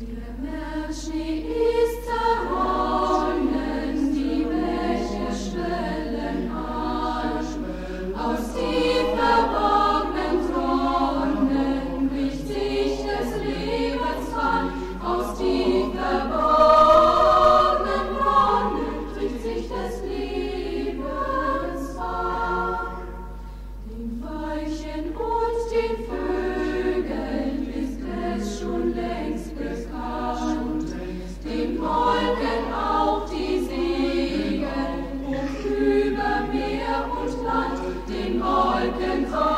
Nicht in Wolken